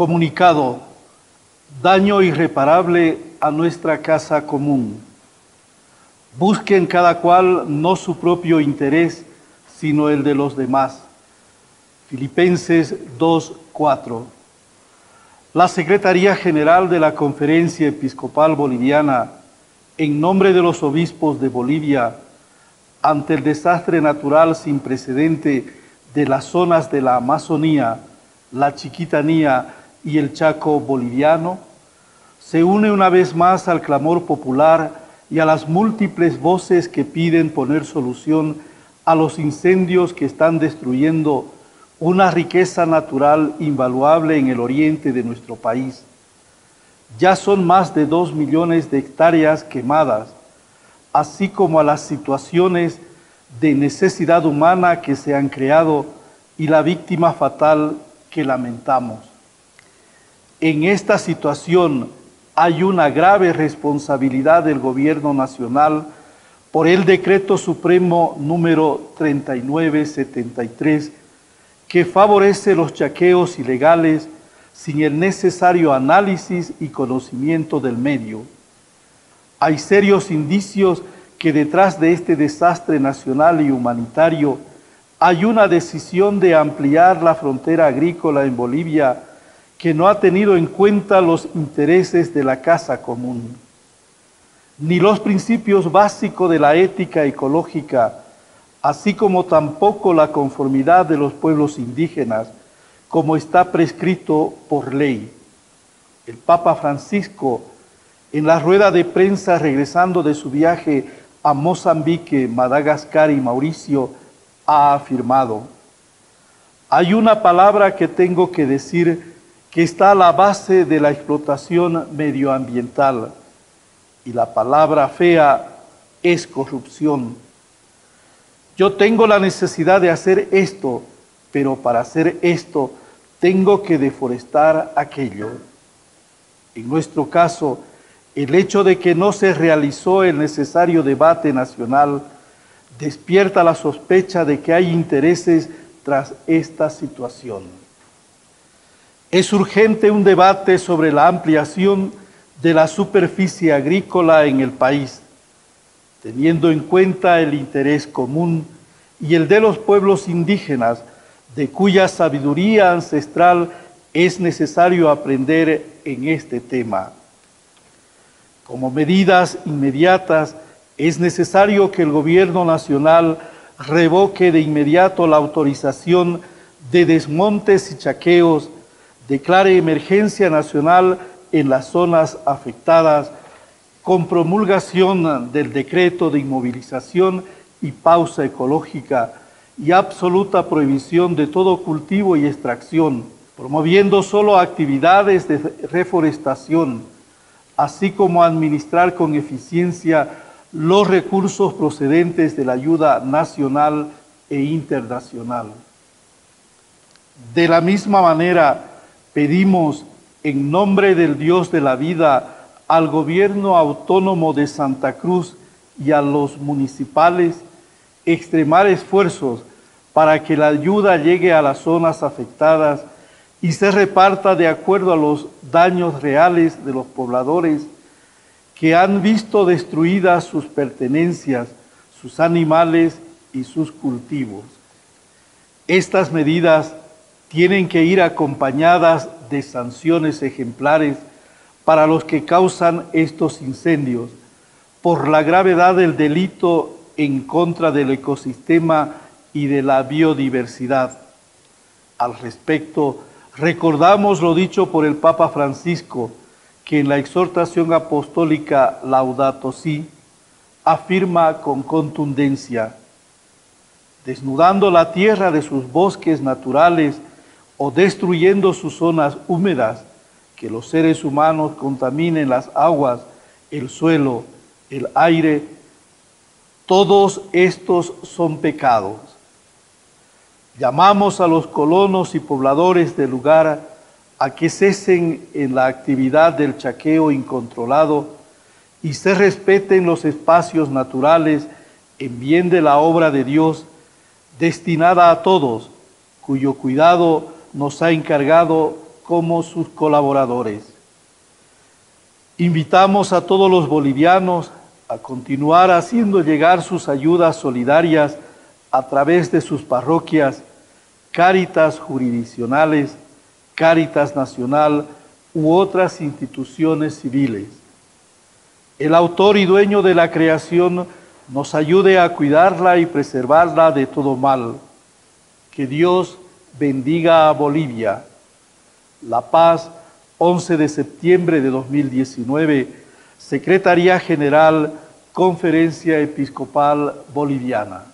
Comunicado, daño irreparable a nuestra casa común. Busquen cada cual no su propio interés, sino el de los demás. Filipenses 2.4. La Secretaría General de la Conferencia Episcopal Boliviana, en nombre de los obispos de Bolivia, ante el desastre natural sin precedente de las zonas de la Amazonía, la Chiquitanía y el Chaco boliviano, se une una vez más al clamor popular y a las múltiples voces que piden poner solución a los incendios que están destruyendo una riqueza natural invaluable en el oriente de nuestro país. Ya son más de dos millones de hectáreas quemadas, así como a las situaciones de necesidad humana que se han creado y la víctima fatal que lamentamos. En esta situación hay una grave responsabilidad del gobierno nacional por el decreto supremo número 3973 que favorece los chaqueos ilegales sin el necesario análisis y conocimiento del medio. Hay serios indicios que detrás de este desastre nacional y humanitario hay una decisión de ampliar la frontera agrícola en Bolivia que no ha tenido en cuenta los intereses de la casa común, ni los principios básicos de la ética ecológica, así como tampoco la conformidad de los pueblos indígenas, como está prescrito por ley. El Papa Francisco, en la rueda de prensa regresando de su viaje a Mozambique, Madagascar y Mauricio, ha afirmado, hay una palabra que tengo que decir que está a la base de la explotación medioambiental y la palabra fea es corrupción. Yo tengo la necesidad de hacer esto, pero para hacer esto tengo que deforestar aquello. En nuestro caso, el hecho de que no se realizó el necesario debate nacional despierta la sospecha de que hay intereses tras esta situación. Es urgente un debate sobre la ampliación de la superficie agrícola en el país, teniendo en cuenta el interés común y el de los pueblos indígenas, de cuya sabiduría ancestral es necesario aprender en este tema. Como medidas inmediatas, es necesario que el gobierno nacional revoque de inmediato la autorización de desmontes y chaqueos, declare emergencia nacional en las zonas afectadas, con promulgación del decreto de inmovilización y pausa ecológica y absoluta prohibición de todo cultivo y extracción, promoviendo solo actividades de reforestación, así como administrar con eficiencia los recursos procedentes de la ayuda nacional e internacional. De la misma manera, pedimos en nombre del Dios de la vida al gobierno autónomo de Santa Cruz y a los municipales extremar esfuerzos para que la ayuda llegue a las zonas afectadas y se reparta de acuerdo a los daños reales de los pobladores que han visto destruidas sus pertenencias, sus animales y sus cultivos. Estas medidas tienen que ir acompañadas de sanciones ejemplares para los que causan estos incendios por la gravedad del delito en contra del ecosistema y de la biodiversidad. Al respecto, recordamos lo dicho por el Papa Francisco, que en la exhortación apostólica Laudato Si afirma con contundencia, desnudando la tierra de sus bosques naturales o destruyendo sus zonas húmedas, que los seres humanos contaminen las aguas, el suelo, el aire, todos estos son pecados. Llamamos a los colonos y pobladores del lugar a que cesen en la actividad del chaqueo incontrolado y se respeten los espacios naturales en bien de la obra de Dios destinada a todos, cuyo cuidado nos ha encargado como sus colaboradores. Invitamos a todos los bolivianos a continuar haciendo llegar sus ayudas solidarias a través de sus parroquias, cáritas jurisdiccionales, cáritas nacional u otras instituciones civiles. El autor y dueño de la creación nos ayude a cuidarla y preservarla de todo mal. Que Dios bendiga a Bolivia. La Paz, 11 de septiembre de 2019, Secretaría General, Conferencia Episcopal Boliviana.